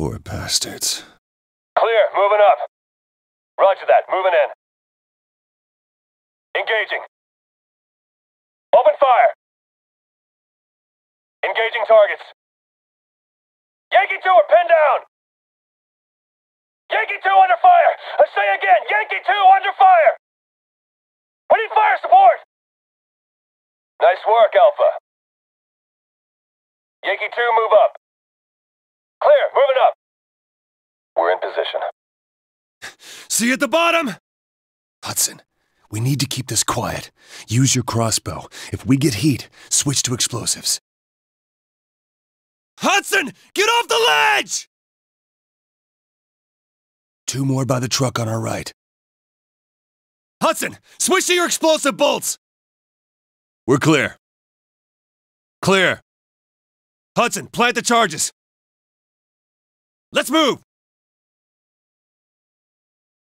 Bastards. Clear, moving up. Roger that, moving in. Engaging. Open fire. Engaging targets. Yankee 2 are pinned down! Yankee 2 under fire! I say again, Yankee 2 under fire! We need fire support! Nice work, Alpha. Yankee 2, move up. Clear, moving up. We're in position. See you at the bottom? Hudson, we need to keep this quiet. Use your crossbow. If we get heat, switch to explosives. Hudson, get off the ledge! Two more by the truck on our right. Hudson, switch to your explosive bolts! We're clear. Clear. Hudson, plant the charges. Let's move!